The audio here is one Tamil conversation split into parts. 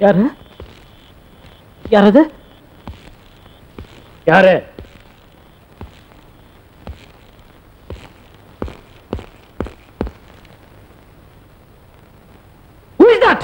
யாரு யாரது யாரு Who is that?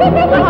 Oh,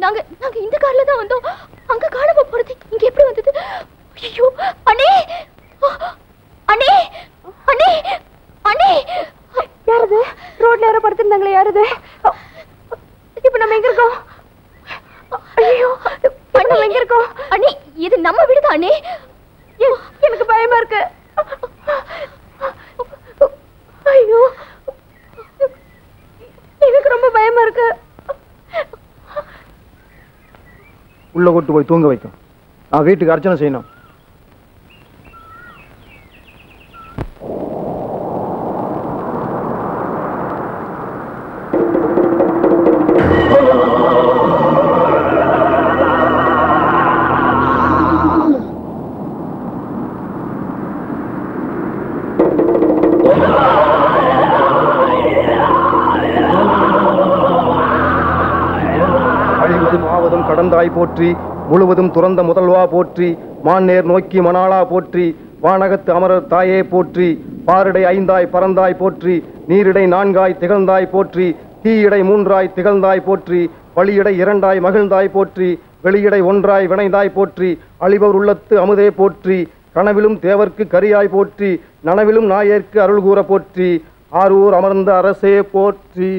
நாங்க நாங்க இந்த கார்ல தான் வந்தோம். அங்க காணாம போறது இங்க எப்படி வந்தது? ஐயோ அண்ணே! அண்ணே! அண்ணே! அண்ணே! யாரது? ரோட்ல யாரோ படுத்திருந்தாங்களே யாரது? இப்ப நம்ம எங்க இருக்கோம்? ஐயோ அண்ணே எங்க இருக்கோம்? அண்ணே இது நம்ம வீடுதான் அண்ணே. எ- எனக்கு பயமா இருக்கு. ஐயோ எனக்கு ரொம்ப பயமா இருக்கு. உள்ள கொண்டு போய் தூங்க வைக்கும். நான் வீட்டுக்கு அர்ச்சனை செய்யணும். போற்றி முழுவதும் துறந்த முதல்வா போற்றி மான்னேர் நோக்கி மணாளா போற்றி வானகத்து அமரர் தாயே போற்றி பாரிடை ஐந்தாய் பறந்தாய் போற்றி நீரிடை நான்காய் திகழ்ந்தாய் போற்றி தீயிடை மூன்றாய் திகழ்ந்தாய் போற்றி வழியிடை இரண்டாய் மகிழ்ந்தாய் போற்றி வெளியிடை ஒன்றாய் வினைந்தாய் போற்றி அழிபவர் உள்ளத்து அமுதே போற்றி கனவிலும் தேவர்க்கு கரியாய் போற்றி நனவிலும் நாயர்க்கு அருள் கூற போற்றி ஆரூர் அமர்ந்த அரசே போற்றி.